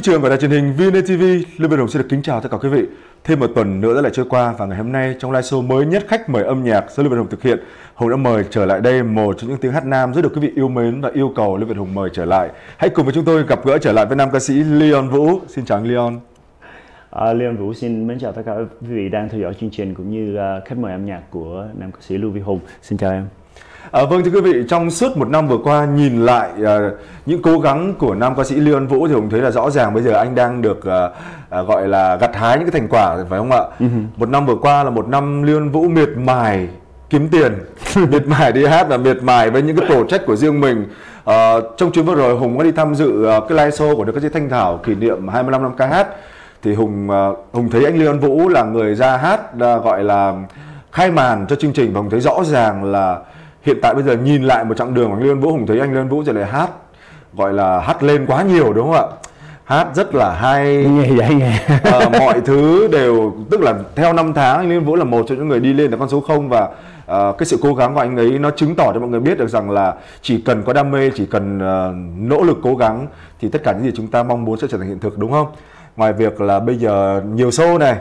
Phim trường của đài truyền hình VNTV, Lưu Việt Hùng xin được kính chào tất cả quý vị. Thêm một tuần nữa đã lại trôi qua và ngày hôm nay trong live show mới nhất khách mời âm nhạc do Lưu Việt Hùng thực hiện, Hùng đã mời trở lại đây một trong những tiếng hát nam rất được quý vị yêu mến và yêu cầu Lưu Việt Hùng mời trở lại. Hãy cùng với chúng tôi gặp gỡ trở lại với nam ca sĩ Leon Vũ. Xin chào anh Leon. À, Leon Vũ xin mến chào tất cả quý vị đang theo dõi chương trình cũng như uh, khách mời âm nhạc của nam ca sĩ Lưu Việt Hùng. Xin chào em. À, vâng thưa quý vị, trong suốt một năm vừa qua nhìn lại uh, những cố gắng của nam ca sĩ Leon Vũ thì ผม thấy là rõ ràng bây giờ anh đang được uh, uh, gọi là gặt hái những cái thành quả phải không ạ? Uh-huh. Một năm vừa qua là một năm Leon Vũ miệt mài kiếm tiền, miệt mài đi hát và miệt mài với những cái project của riêng mình. Uh, trong chuyến vừa rồi Hùng có đi tham dự uh, cái live show của được ca sĩ Thanh Thảo kỷ niệm 25 năm ca hát thì Hùng uh, Hùng thấy anh Leon Vũ là người ra hát uh, gọi là khai màn cho chương trình và Hùng thấy rõ ràng là hiện tại bây giờ nhìn lại một chặng đường của anh Lê Vũ Hùng thấy anh Lê Vũ giờ lại hát gọi là hát lên quá nhiều đúng không ạ? Hát rất là hay. Nghe vậy nghe. À, mọi thứ đều tức là theo năm tháng anh Lê Vũ là một trong những người đi lên được con số không và uh, cái sự cố gắng của anh ấy nó chứng tỏ cho mọi người biết được rằng là chỉ cần có đam mê chỉ cần uh, nỗ lực cố gắng thì tất cả những gì chúng ta mong muốn sẽ trở thành hiện thực đúng không? Ngoài việc là bây giờ nhiều show này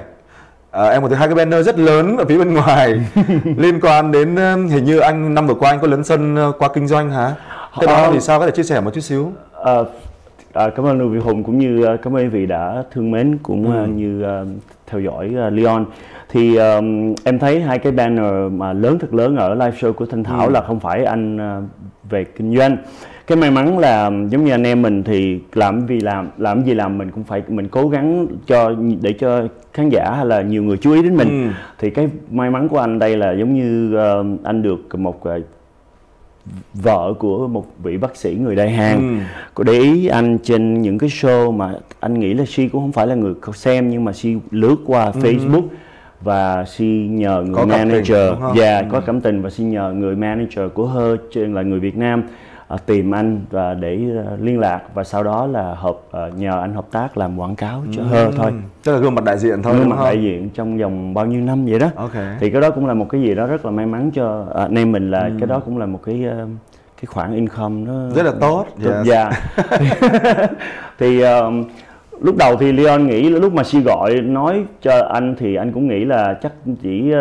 À, em có thấy hai cái banner rất lớn ở phía bên ngoài liên quan đến hình như anh năm vừa qua anh có lấn sân qua kinh doanh hả? Cái đó ờ, thì sao có thể chia sẻ một chút xíu? À, à, cảm ơn Lưu Việt Hùng cũng như cảm ơn vị đã thương mến cũng ừ. như uh, theo dõi uh, Leon thì um, em thấy hai cái banner mà lớn thật lớn ở live show của Thanh Thảo ừ. là không phải anh uh, về kinh doanh cái may mắn là giống như anh em mình thì làm vì làm làm gì làm mình cũng phải mình cố gắng cho để cho khán giả hay là nhiều người chú ý đến mình ừ. thì cái may mắn của anh đây là giống như uh, anh được một uh, vợ của một vị bác sĩ người Đại Hàn ừ. có để ý anh trên những cái show mà anh nghĩ là Si cũng không phải là người xem nhưng mà Si lướt qua ừ. Facebook và Si nhờ người có manager và yeah, ừ. có cảm tình và Si nhờ người manager của trên là người Việt Nam tìm anh và để à, liên lạc và sau đó là hợp à, nhờ anh hợp tác làm quảng cáo cho ừ. thôi tức là gương mặt đại diện thôi gương mặt đại diện trong vòng bao nhiêu năm vậy đó okay. thì cái đó cũng là một cái gì đó rất là may mắn cho anh em mình là ừ. cái đó cũng là một cái cái khoản income nó rất là tốt yes. dạ thì um, lúc đầu thì Leon nghĩ lúc mà si gọi nói cho anh thì anh cũng nghĩ là chắc chỉ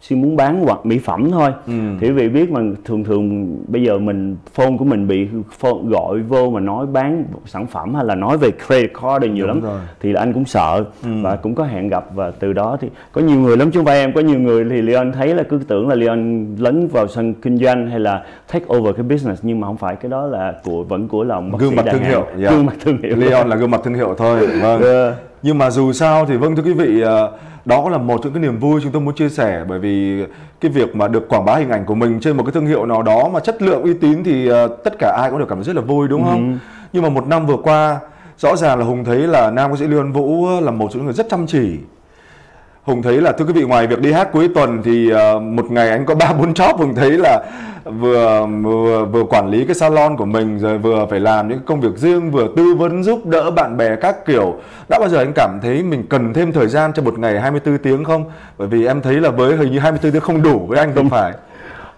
xin muốn bán hoặc mỹ phẩm thôi ừ. thì quý vị biết mà thường thường bây giờ mình phone của mình bị phone gọi vô mà nói bán sản phẩm hay là nói về credit card nhiều Đúng lắm rồi. thì anh cũng sợ ừ. và cũng có hẹn gặp và từ đó thì có nhiều người lắm chứ không phải em có nhiều người thì Leon thấy là cứ tưởng là Leon lấn vào sân kinh doanh hay là take over cái business nhưng mà không phải cái đó là của vẫn của lòng gương mặt thương hiệu yeah. gương mặt thương hiệu Leon là gương mặt thương hiệu thôi vâng yeah. Nhưng mà dù sao thì vâng thưa quý vị uh, đó là một trong cái niềm vui chúng tôi muốn chia sẻ bởi vì cái việc mà được quảng bá hình ảnh của mình trên một cái thương hiệu nào đó mà chất lượng uy tín thì uh, tất cả ai cũng được cảm thấy rất là vui đúng không? Ừ. Nhưng mà một năm vừa qua rõ ràng là Hùng thấy là Nam ca sĩ Lương Vũ là một trong những người rất chăm chỉ Hùng thấy là thưa quý vị ngoài việc đi hát cuối tuần thì uh, một ngày anh có ba bốn job. Hùng thấy là vừa vừa vừa quản lý cái salon của mình rồi vừa phải làm những công việc riêng vừa tư vấn giúp đỡ bạn bè các kiểu. Đã bao giờ anh cảm thấy mình cần thêm thời gian cho một ngày 24 tiếng không? Bởi vì em thấy là với hình như 24 tiếng không đủ với anh không phải?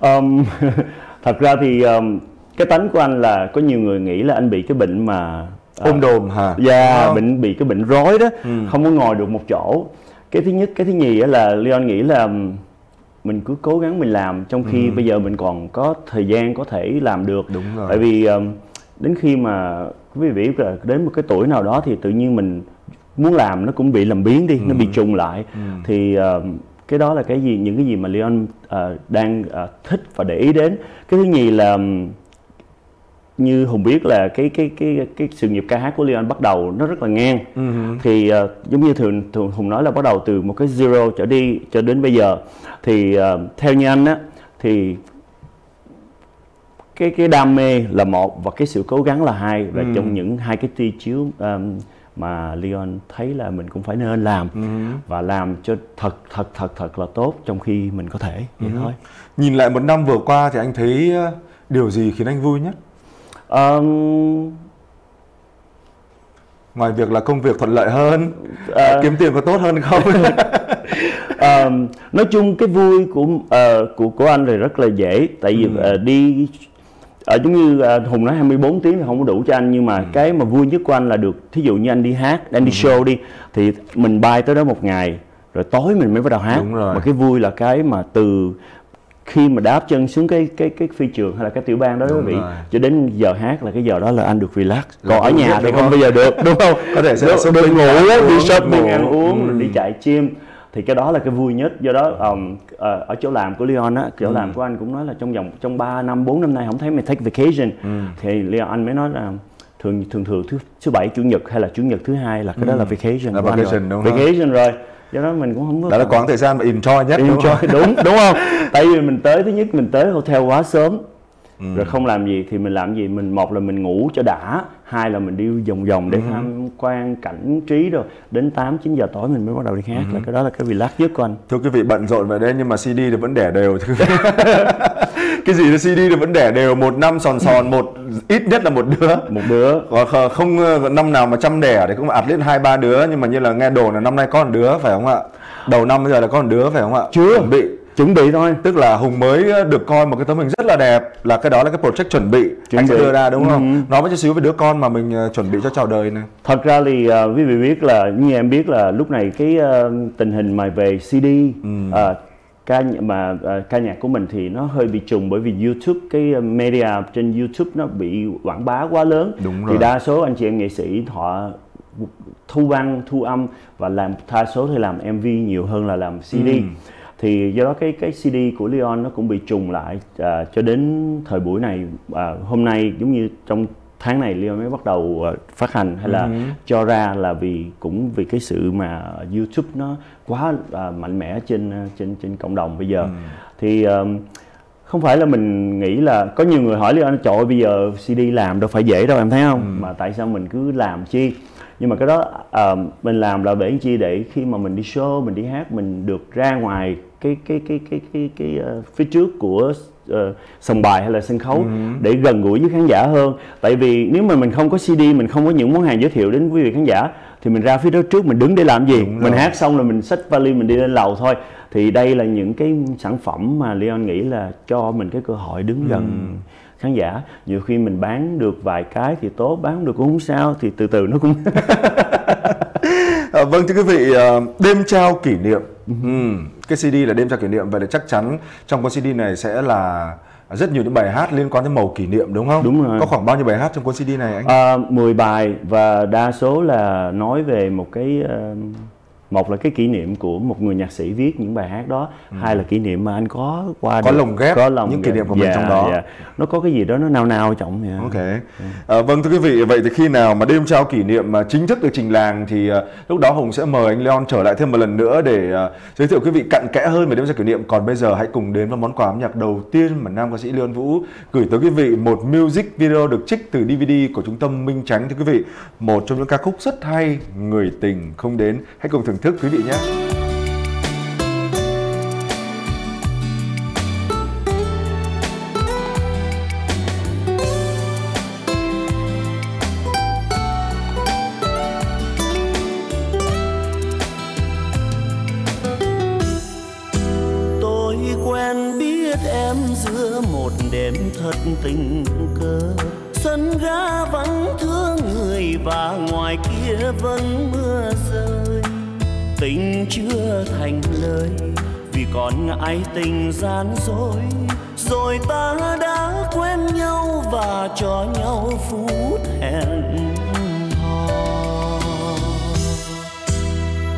Um, thật ra thì um, cái tánh của anh là có nhiều người nghĩ là anh bị cái bệnh mà ôm đồm hả? Dạ, yeah, bệnh bị cái bệnh rối đó, ừ. không có ngồi được một chỗ cái thứ nhất cái thứ nhì là Leon nghĩ là mình cứ cố gắng mình làm trong khi ừ. bây giờ mình còn có thời gian có thể làm được đúng rồi tại vì đến khi mà quý vị biết là đến một cái tuổi nào đó thì tự nhiên mình muốn làm nó cũng bị làm biến đi ừ. nó bị trùng lại ừ. thì uh, cái đó là cái gì những cái gì mà Leon uh, đang uh, thích và để ý đến cái thứ nhì là như hùng biết là cái cái cái cái sự nghiệp ca hát của Leon bắt đầu nó rất là ngang uh-huh. thì uh, giống như thường thường hùng nói là bắt đầu từ một cái zero trở đi cho đến bây giờ thì uh, theo như anh á thì cái cái đam mê là một và cái sự cố gắng là hai và uh-huh. trong những hai cái tiêu chiếu um, mà Leon thấy là mình cũng phải nên làm uh-huh. và làm cho thật thật thật thật là tốt trong khi mình có thể vậy uh-huh. thôi nhìn lại một năm vừa qua thì anh thấy điều gì khiến anh vui nhất um, ngoài việc là công việc thuận lợi hơn uh, kiếm tiền có tốt hơn không um, nói chung cái vui của uh, của của anh thì rất là dễ tại vì uh, đi ở giống như uh, hùng nói 24 tiếng thì không có đủ cho anh nhưng mà ừ. cái mà vui nhất của anh là được thí dụ như anh đi hát anh đi ừ. show đi thì mình bay tới đó một ngày rồi tối mình mới bắt đầu hát Đúng rồi. mà cái vui là cái mà từ khi mà đáp chân xuống cái cái cái phi trường hay là cái tiểu bang đó quý vị cho đến giờ hát là cái giờ đó là anh được relax. Còn ở nhà thì không bao giờ được đúng không? Có thể sẽ đi ngủ đi shopping ăn uống ừ. đi chạy gym. Thì cái đó là cái vui nhất. Do đó um, ở chỗ làm của Leon á chỗ ừ. làm của anh cũng nói là trong vòng trong 3 năm 4 năm nay không thấy mày take vacation. Ừ. thì Leon anh mới nói là thường thường thường thứ thứ bảy chủ nhật hay là chủ nhật thứ hai là cái ừ. đó là vacation là vacation đúng vacation rồi do đó mình cũng không có đó là quãng thời gian mà enjoy nhất enjoy đúng đúng, đúng không? Tại vì mình tới thứ nhất mình tới hotel quá sớm ừ. rồi không làm gì thì mình làm gì? Mình một là mình ngủ cho đã hai là mình đi vòng vòng để ừ. tham quan cảnh trí rồi. Đến 8 9 giờ tối mình mới bắt đầu đi hát ừ. là cái đó là cái relax nhất của anh. Thưa quý vị bận rộn vậy đấy nhưng mà CD thì vẫn đẻ đều cái gì là CD thì vẫn đẻ đều một năm sòn sòn một ít nhất là một đứa. Một đứa. Còn không ờ, năm nào mà chăm đẻ thì cũng ạt lên hai ba đứa nhưng mà như là nghe đồn là năm nay có một đứa phải không ạ? Đầu năm bây giờ là có một đứa phải không ạ? Chưa. Chuẩn bị. Chuẩn bị thôi. Tức là hùng mới ờ, được coi một cái tấm hình rất là đẹp là cái đó là cái project chuẩn bị chuẩn anh bị. sẽ đưa ra đúng không? Ừ. nói với chút xíu về đứa con mà mình ờ, chuẩn bị cho chào đời này thật ra thì uh, quý vị biết là như em biết là lúc này cái uh, tình hình mà về CD ừ. uh, ca mà uh, ca nhạc của mình thì nó hơi bị trùng bởi vì YouTube cái media trên YouTube nó bị quảng bá quá lớn. Đúng rồi. thì đa số anh chị em nghệ sĩ họ thu văn thu âm và làm đa số thì làm MV nhiều hơn là làm CD ừ. Thì do đó cái cái CD của Leon nó cũng bị trùng lại à, cho đến thời buổi này à, hôm nay giống như trong tháng này Leon mới bắt đầu uh, phát hành hay là uh-huh. cho ra là vì cũng vì cái sự mà YouTube nó quá uh, mạnh mẽ trên uh, trên trên cộng đồng bây giờ uh-huh. thì um, không phải là mình nghĩ là có nhiều người hỏi Leon trời ơi bây giờ CD làm đâu phải dễ đâu em thấy không uh-huh. mà tại sao mình cứ làm chi nhưng mà cái đó uh, mình làm là để chi để khi mà mình đi show mình đi hát mình được ra ngoài cái cái cái cái cái cái, cái uh, phía trước của uh, sòng bài hay là sân khấu uh-huh. để gần gũi với khán giả hơn tại vì nếu mà mình không có CD mình không có những món hàng giới thiệu đến quý vị khán giả thì mình ra phía đó trước mình đứng để làm gì Đúng mình rồi. hát xong rồi mình xách vali mình đi lên lầu thôi thì đây là những cái sản phẩm mà Leon nghĩ là cho mình cái cơ hội đứng gần uh-huh khán giả nhiều khi mình bán được vài cái thì tốt bán được cũng không sao thì từ từ nó cũng à, vâng thưa quý vị ờ, đêm trao kỷ niệm ừ, cái CD là đêm trao kỷ niệm vậy là chắc chắn trong cuốn CD này sẽ là rất nhiều những bài hát liên quan đến màu kỷ niệm đúng không? Đúng rồi. Có khoảng bao nhiêu bài hát trong cuốn CD này anh? À, 10 bài và đa số là nói về một cái uh, một là cái kỷ niệm của một người nhạc sĩ viết những bài hát đó ừ. hai là kỷ niệm mà anh có qua có lồng ghép có lồng những kỷ niệm của mình yeah, trong đó yeah. nó có cái gì đó nó nao nao trọng yeah. ok yeah. À, vâng thưa quý vị vậy thì khi nào mà đêm trao kỷ niệm mà chính thức được trình làng thì uh, lúc đó hùng sẽ mời anh leon trở lại thêm một lần nữa để uh, giới thiệu quý vị cặn kẽ hơn về đêm trao kỷ niệm còn bây giờ hãy cùng đến với món quà âm nhạc đầu tiên mà nam ca sĩ leon vũ gửi tới quý vị một music video được trích từ dvd của trung tâm minh tránh thưa quý vị một trong những ca khúc rất hay người tình không đến hãy cùng thưởng thức, quý vị nhé. Tôi quen biết em giữa một đêm thật tình cờ sân ga vắng, thương người và ngoài kia vẫn tình chưa thành lời. Vì còn ai tình gian dối, rồi ta đã quen nhau và cho nhau phút hẹn hò.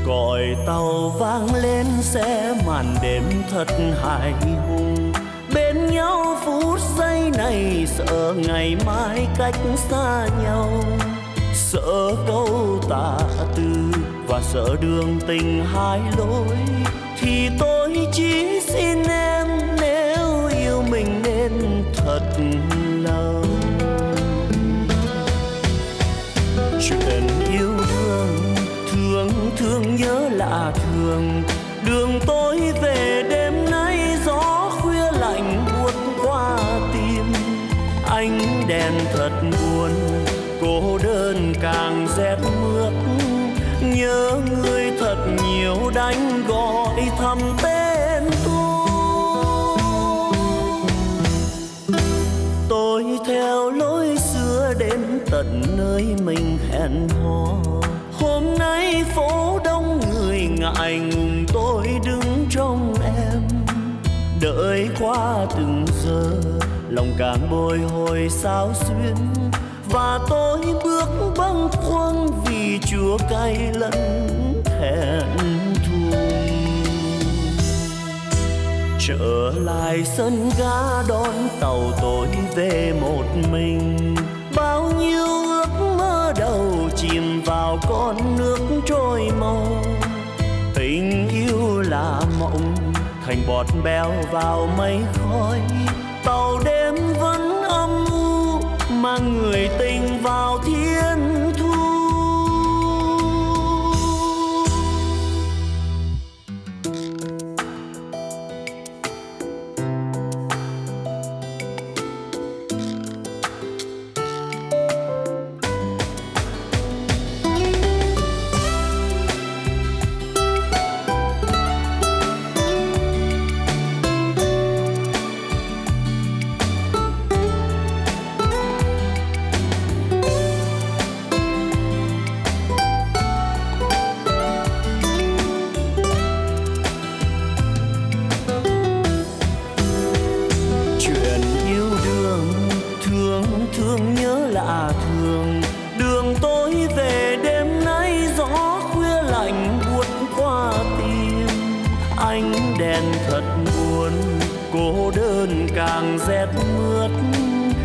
Còi tàu vang lên sẽ màn đêm thật hài hùng. Bên nhau phút giây này sợ ngày mai cách xa nhau. Sợ câu tạ từ và sợ đường tình hai lối, thì tôi chỉ xin em nếu yêu mình nên thật lòng. Chuyện yêu thương thương thương nhớ lạ thường. Đường tôi về đêm nay, gió khuya lạnh buốt qua tim. Ánh đèn thật buồn, cô đơn càng rét mướt nhớ người thật nhiều đánh gọi thăm tên tôi. Tôi theo lối xưa đến tận nơi mình hẹn hò. Hôm nay phố đông người ngại ngùng, tôi đứng trong em. Đợi qua từng giờ, lòng càng bồi hồi sao xuyên và tôi bước băng khoăn vì chúa cay lẫn thẹn thùng trở lại sân ga đón tàu tôi về một mình. Bao nhiêu ước mơ đầu chìm vào con nước trôi màu. Tình yêu là mộng, thành bọt béo vào mây khói. Tàu đêm mang người tình vào thiên càng rét mướt,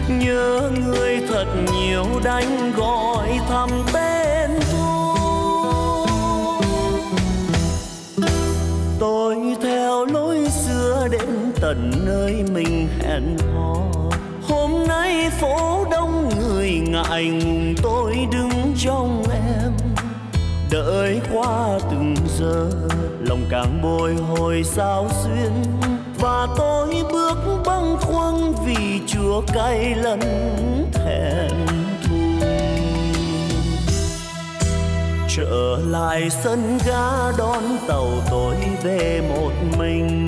nhớ người thật nhiều đánh gọi thăm tên tôi. Tôi theo lối xưa đến tận nơi mình hẹn hò. Hôm nay phố đông người ngại ngùng, tôi đứng trong em. Đợi qua từng giờ, lòng càng bồi hồi sao xuyên và tôi bước băng khoăn vì chùa cay lần thèm trở lại sân ga đón tàu tôi về một mình.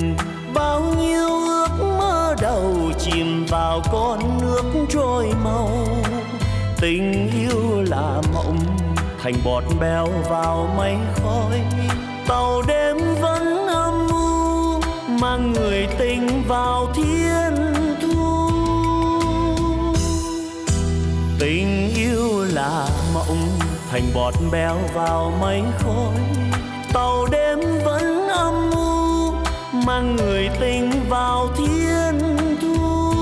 Bao nhiêu ước mơ đầu chìm vào con nước trôi mau tình yêu là mộng, thành bọt bèo vào mây khói. Tàu đêm mang người tình vào thiên thu. Tình yêu là mộng, thành bọt béo vào mây khói. Tàu đêm vẫn âm u, mang người tình vào thiên thu.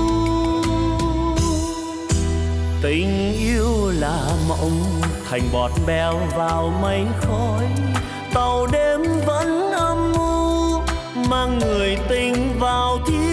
Tình yêu là mộng, thành bọt béo vào mây khói. Tàu đêm mang người tình vào thiên